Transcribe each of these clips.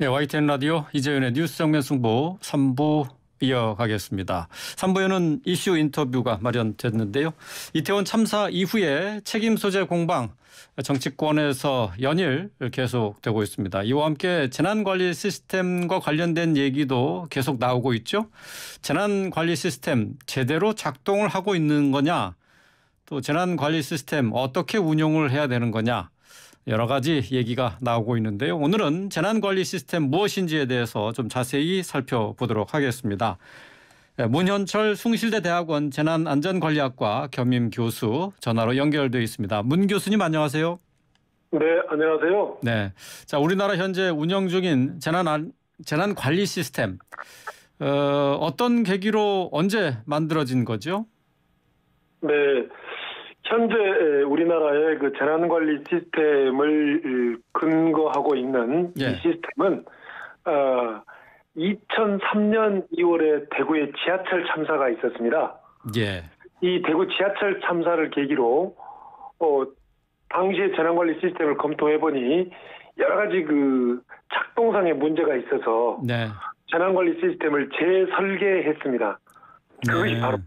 네, YTN 라디오 이재윤의 뉴스 정면 승부 3부 이어가겠습니다. 3부에는 이슈 인터뷰가 마련됐는데요. 이태원 참사 이후에 책임 소재 공방 정치권에서 연일 계속되고 있습니다. 이와 함께 재난관리 시스템과 관련된 얘기도 계속 나오고 있죠. 재난관리 시스템 제대로 작동을 하고 있는 거냐 또 재난관리 시스템 어떻게 운용을 해야 되는 거냐 여러 가지 얘기가 나오고 있는데요. 오늘은 재난관리 시스템 무엇인지에 대해서 좀 자세히 살펴보도록 하겠습니다. 네, 문현철 숭실대 대학원 재난안전관리학과 겸임 교수 전화로 연결되어 있습니다. 문 교수님 안녕하세요. 네, 안녕하세요. 네. 자, 우리나라 현재 운영 중인 재난 재난 관리 시스템 어, 어떤 계기로 언제 만들어진 거죠? 네. 현재 우리나라의 그 재난관리 시스템을 근거하고 있는 예. 이 시스템은 어, 2003년 2월에 대구에 지하철 참사가 있었습니다. 예. 이 대구 지하철 참사를 계기로 어, 당시의 재난관리 시스템을 검토해 보니 여러 가지 그 작동상의 문제가 있어서 네. 재난관리 시스템을 재설계했습니다. 그것이 네. 바로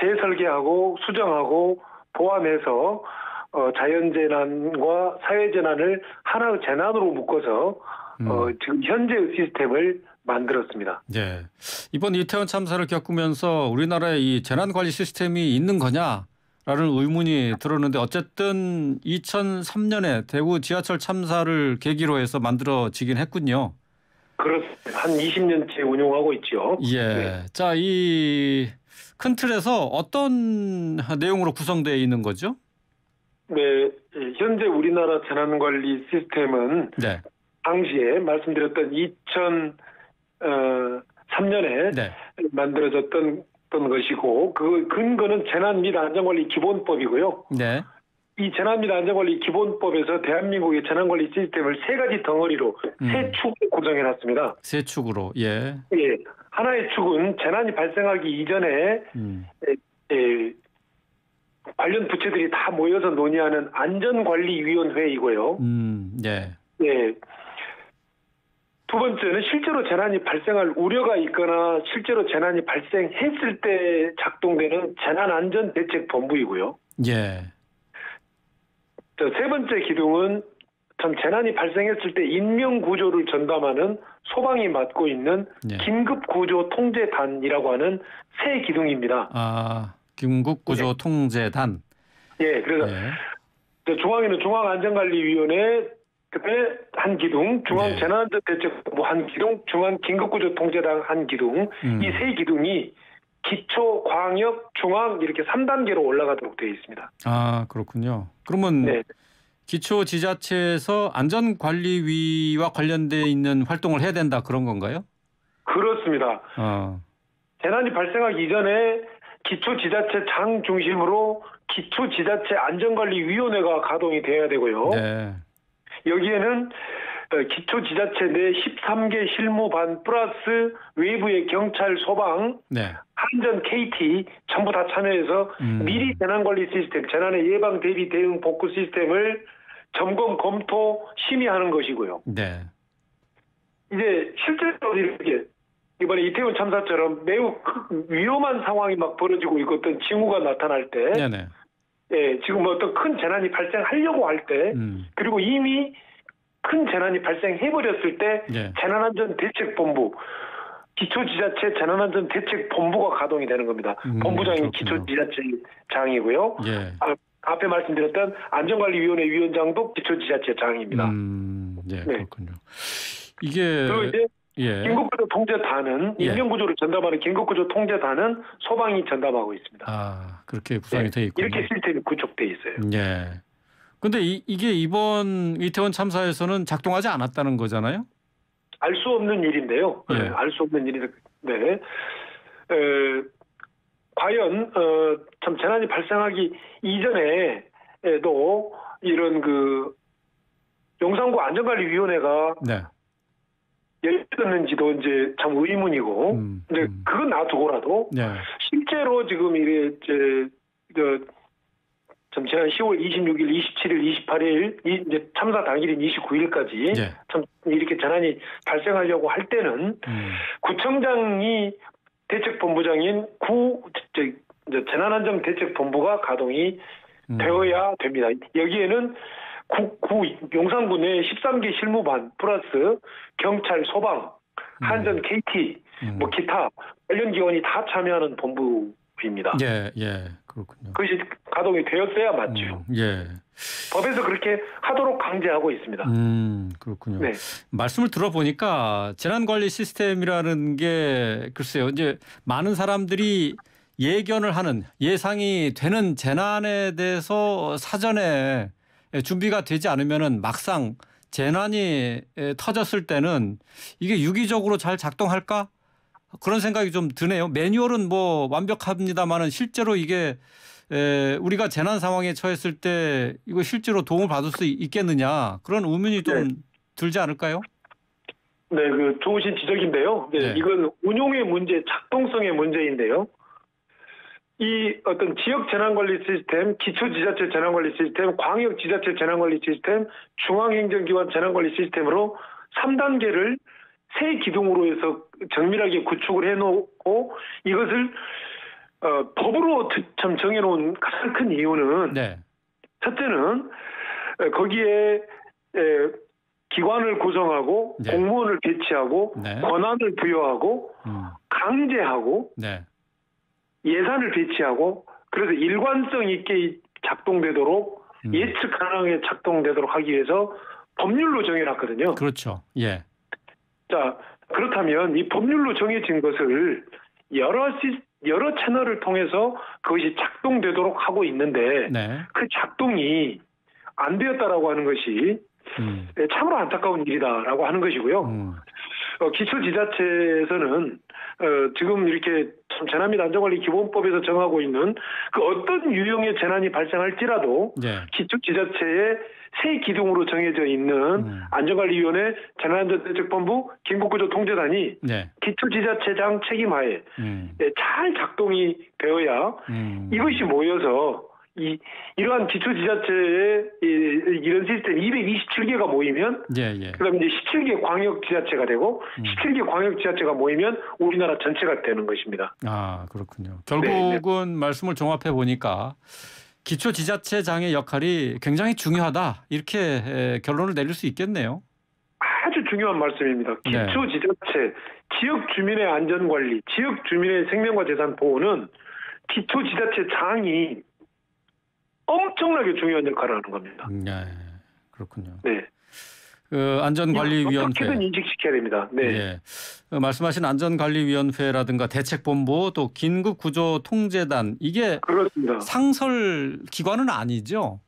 재설계하고 수정하고 포함해서 어, 자연재난과 사회재난을 하나의 재난으로 묶어서 어, 음. 어, 지금 현재의 시스템을 만들었습니다. 네. 이번 이태원 참사를 겪으면서 우리나라에 이 재난관리 시스템이 있는 거냐? 라는 의문이 들었는데 어쨌든 2003년에 대구 지하철 참사를 계기로 해서 만들어지긴 했군요. 그렇습니다. 한 20년째 운영하고 있죠. 예. 네. 자, 이 큰 틀에서 어떤 내용으로 구성되어 있는 거죠? 네. 예, 현재 우리나라 재난관리 시스템은 네. 당시에 말씀드렸던 2003년에 네. 만들어졌던 것이고 그 근거는 재난 및 안전관리 기본법이고요. 네. 이 재난 및 안전관리 기본법에서 대한민국의 재난관리 시스템을 세 가지 덩어리로 음. 세 축으로 구성해 놨습니다. 세 축으로 예. 예. 하나의 축은 재난이 발생하기 이전에 음. 에, 에, 관련 부처들이 다 모여서 논의하는 안전관리위원회이고요. 음, 예. 예. 두 번째는 실제로 재난이 발생할 우려가 있거나 실제로 재난이 발생했을 때 작동되는 재난안전대책본부이고요. 예. 세 번째 기둥은 참 재난이 발생했을 때 인명 구조를 전담하는 소방이 맡고 있는 예. 긴급 구조 통제단이라고 하는 새 기둥입니다. 아, 긴급 구조 네. 통제단. 예, 그래서 예. 중앙에는 중앙안전관리위원회 그다음에 한 기둥, 중앙 재난안전대책본부 한 기둥, 중앙 긴급구조 통제단 한 기둥, 음. 이세 기둥이 기초, 광역, 중앙 이렇게 3단계로 올라가도록 되어 있습니다. 아 그렇군요. 그러면 네. 기초 지자체에서 안전관리위와 관련돼 있는 활동을 해야 된다 그런 건가요? 그렇습니다. 어. 재난이 발생하기 이전에 기초 지자체 장 중심으로 기초 지자체 안전관리위원회가 가동이 돼야 되고요. 네. 여기에는 어, 기초 지자체 내 13개 실무반 플러스 외부의 경찰, 소방, 네. 한전, KT 전부 다 참여해서 음. 미리 재난관리 시스템, 재난의 예방 대비 대응 복구 시스템을 점검, 검토, 심의하는 것이고요. 네. 이제 실제로 이렇게 이번에 이태원 참사처럼 매우 위험한 상황이 막 벌어지고 있고 어떤 징후가 나타날 때, 네네. 예, 지금 뭐 어떤 큰 재난이 발생하려고 할 때, 음. 그리고 이미 큰 재난이 발생해버렸을 때 예. 재난안전대책본부 기초지자체 재난안전대책본부가 가동이 되는 겁니다. 음, 본부장이 기초지자체장이고요. 예. 아, 앞에 말씀드렸던 안전관리위원회 위원장도 기초지자체장입니다. 음, 예, 네. 그렇군요. 이게 그리고 이제 예. 긴급구조 통제단은 예. 인명구조를 전담하는 긴급구조 통제단은 소방이 전담하고 있습니다. 아 그렇게 구성이 네. 돼 있고 이렇게 시스템이 구축돼 있어요. 예. 근데 이, 이게 이번 이태원 참사에서는 작동하지 않았다는 거잖아요? 알 수 없는 일인데요. 예. 네, 알수 없는 일인데, 네. 에, 과연 어, 참 재난이 발생하기 이전에도 이런 그 용산구 안전관리위원회가 네. 열렸는지도 이제 참 의문이고, 음, 근데 음. 그건 놔두고라도 네. 실제로 지금 이게 이제 그 지난 10월 26일, 27일, 28일 이 이제 참사 당일인 29일까지 네. 참 이렇게 재난이 발생하려고 할 때는 음. 구청장이 대책본부장인 구 저, 저 재난안전대책본부가 가동이 음. 되어야 됩니다. 여기에는 구, 구 용산구 내 13개 실무반 플러스 경찰, 소방, 한전, KT, 음. 뭐 기타 관련 기관이 다 참여하는 본부입니다. 예, 예, 그렇군요. 그것이 가동이 되었어야 맞죠. 음, 예. 법에서 그렇게 하도록 강제하고 있습니다. 음, 그렇군요. 네. 말씀을 들어보니까 재난관리 시스템이라는 게 글쎄요, 이제 많은 사람들이 예견을 하는 예상이 되는 재난에 대해서 사전에 준비가 되지 않으면은 막상 재난이 터졌을 때는 이게 유기적으로 잘 작동할까? 그런 생각이 좀 드네요. 매뉴얼은 뭐 완벽합니다만은 실제로 이게 우리가 재난 상황에 처했을 때 이거 실제로 도움을 받을 수 있겠느냐 그런 의문이 좀 네. 들지 않을까요? 네, 그 좋으신 지적인데요. 네, 네. 이건 운용의 문제, 작동성의 문제인데요. 이 어떤 지역 재난관리 시스템, 기초지자체 재난관리 시스템, 광역지자체 재난관리 시스템, 중앙행정기관 재난관리 시스템으로 3단계를 세 기둥으로 해서 정밀하게 구축을 해놓고 이것을 어, 법으로 참 정해놓은 가장 큰 이유는 네. 첫째는 거기에 에, 기관을 구성하고 네. 공무원을 배치하고 네. 권한을 부여하고 음. 강제하고 네. 예산을 배치하고 그래서 일관성 있게 작동되도록 음. 예측 가능하게 작동되도록 하기 위해서 법률로 정해놨거든요. 그렇죠. 예. 자 그렇다면 이 법률로 정해진 것을 여러 시, 여러 채널을 통해서 그것이 작동되도록 하고 있는데 네. 그 작동이 안 되었다라고 하는 것이 음. 참으로 안타까운 일이다라고 하는 것이고요. 음. 어, 기초지자체에서는 어, 지금 이렇게 재난및 안전관리 기본법에서 정하고 있는 그 어떤 유형의 재난이 발생할지라도 네. 기초지자체의 세 기둥으로 정해져 있는 음. 안전관리위원회 재난안전대책본부 긴급구조통제단이 네. 기초지자체장 책임하에 음. 네, 잘 작동이 되어야 음. 이것이 모여서 이 이러한 기초 지자체의 이런 시스템 227개가 모이면 예, 예. 그다음에 이제 17개 광역 지자체가 되고 음. 17개 광역 지자체가 모이면 우리나라 전체가 되는 것입니다. 아 그렇군요. 결국은 네, 네. 말씀을 종합해 보니까 기초 지자체장의 역할이 굉장히 중요하다 이렇게 결론을 내릴 수 있겠네요. 아주 중요한 말씀입니다. 네. 기초 지자체, 지역 주민의 안전 관리, 지역 주민의 생명과 재산 보호는 기초 지자체장이 엄청나게 중요한 역할을 하는 겁니다. 네, 그렇군요. 네. 그 안전관리위원회 어떻게든 인식시켜야 됩니다. 네. 예. 그 말씀하신 안전관리위원회라든가 대책본부 또 긴급구조통제단 이게 그렇습니다. 상설 기관은 아니죠?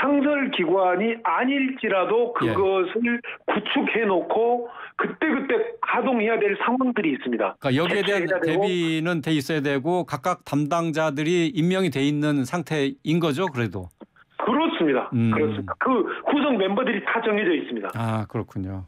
상설 기관이 아닐지라도 예. 그것을 예. 구축해 놓고 그때그때 가동해야 될 상황들이 있습니다. 그러니까 여기에 대한 대비는 돼 있어야 되고 각각 담당자들이 임명이 돼 있는 상태인 거죠, 그래도. 그렇습니다. 음. 그렇습니다. 그 구성 멤버들이 다 정해져 있습니다. 아 그렇군요.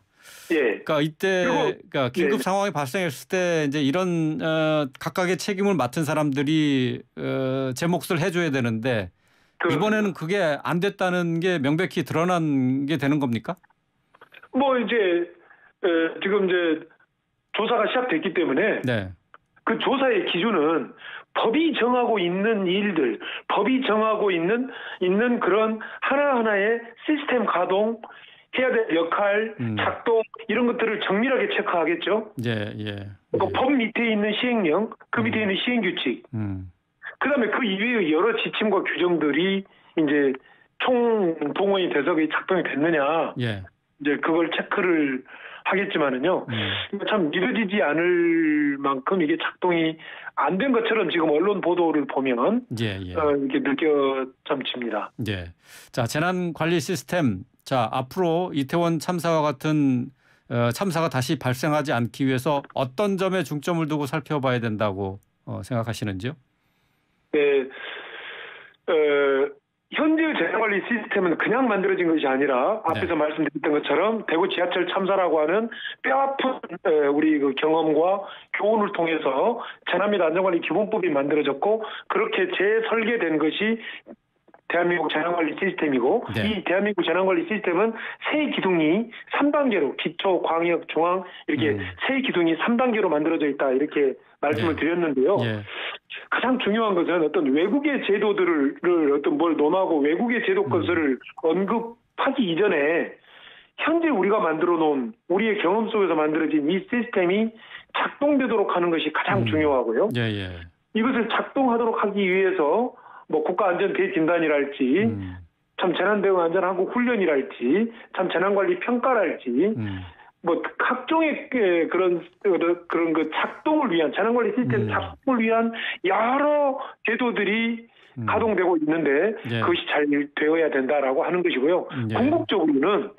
예. 그러니까 이때 그러니까 긴급 예. 상황이 발생했을 때 이제 이런 어, 각각의 책임을 맡은 사람들이 어, 제 몫을 해줘야 되는데 그렇습니다. 이번에는 그게 안 됐다는 게 명백히 드러난 게 되는 겁니까? 뭐 이제 에, 지금 이제 조사가 시작됐기 때문에 네. 그 조사의 기준은 법이 정하고 있는 일들, 법이 정하고 있는 있는 그런 하나하나의 시스템 가동 해야 될 역할, 음. 작동 이런 것들을 정밀하게 체크하겠죠. 예, 예. 그러니까 예. 법 밑에 있는 시행령, 그 밑에 음. 있는 시행 규칙. 음. 그다음에 그 이외의 여러 지침과 규정들이 이제 총 동원이 돼서 작동이 됐느냐. 예. 이제 그걸 체크를 하겠지만은요. 음. 참 믿어지지 않을 만큼 이게 작동이 안 된 것처럼 지금 언론 보도를 보면 예, 예. 어, 이렇게 느껴점칩니다. 예. 자 재난 관리 시스템 자 앞으로 이태원 참사와 같은 어, 참사가 다시 발생하지 않기 위해서 어떤 점에 중점을 두고 살펴봐야 된다고 어, 생각하시는지요? 네. 어, 현재의 재난관리 시스템은 그냥 만들어진 것이 아니라 앞에서 네. 말씀드렸던 것처럼 대구 지하철 참사라고 하는 뼈아픈 에, 우리 그 경험과 교훈을 통해서 재난 및 안전관리 기본법이 만들어졌고 그렇게 재설계된 것이 대한민국 재난관리 시스템이고 네. 이 대한민국 재난관리 시스템은 세 기둥이 3단계로 기초, 광역, 중앙 이렇게 음. 세 기둥이 3단계로 만들어져 있다 이렇게 말씀을 네. 드렸는데요. 예. 가장 중요한 것은 어떤 외국의 제도들을 어떤 뭘 논하고 외국의 제도 것을 언급하기 이전에 현재 우리가 만들어 놓은 우리의 경험 속에서 만들어진 이 시스템이 작동되도록 하는 것이 가장 음. 중요하고요. 예, 예. 이것을 작동하도록 하기 위해서 뭐 국가안전 대진단이랄지 음. 참 재난대응 안전한국 훈련이랄지 참 재난관리 평가랄지 음. 뭐 각종의 그 그런 그런 그 작동을 위한 재난관리 시스템 음. 작동을 위한 여러 제도들이 음. 가동되고 있는데 예. 그것이 잘 되어야 된다라고 하는 것이고요. 음, 예. 궁극적으로는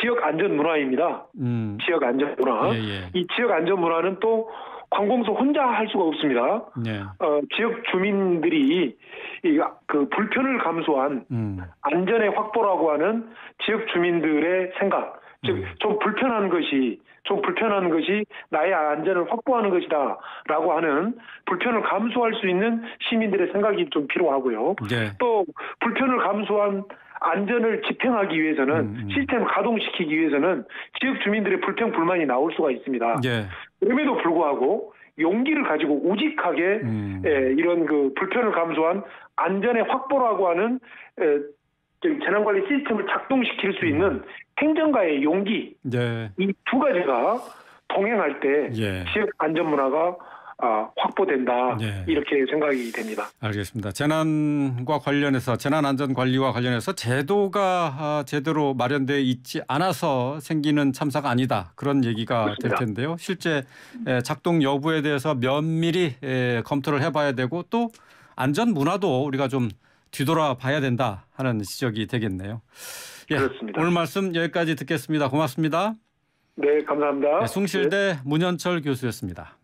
지역 안전 문화입니다. 음. 지역 안전 문화. 예, 예. 이 지역 안전 문화는 또 관공서 혼자 할 수가 없습니다. 예. 어, 지역 주민들이 이 그 불편을 감수한 음. 안전의 확보라고 하는 지역 주민들의 생각, 즉 음. 좀 불편한 것이 좀 불편한 것이 나의 안전을 확보하는 것이다라고 하는 불편을 감수할 수 있는 시민들의 생각이 좀 필요하고요. 예. 또 불편을 감수한 안전을 집행하기 위해서는 음, 음. 시스템을 가동시키기 위해서는 지역 주민들의 불평 불만이 나올 수가 있습니다. 예. 그럼에도 불구하고 용기를 가지고 우직하게 음. 예, 이런 그 불편을 감수한 안전의 확보라고 하는 에, 저기 재난관리 시스템을 작동시킬 수 있는 행정가의 용기 예. 이두 가지가 동행할 때 예. 지역 안전 문화가 아, 확보된다 예. 이렇게 생각이 됩니다. 알겠습니다. 재난과 관련해서 재난 안전 관리와 관련해서 제도가 아, 제대로 마련되어 있지 않아서 생기는 참사가 아니다 그런 얘기가 그렇습니다. 될 텐데요. 실제 에, 작동 여부에 대해서 면밀히 에, 검토를 해봐야 되고 또 안전 문화도 우리가 좀 뒤돌아 봐야 된다 하는 지적이 되겠네요. 예, 그렇습니다. 오늘 말씀 여기까지 듣겠습니다. 고맙습니다. 네, 감사합니다. 네, 숭실대 문현철 교수였습니다.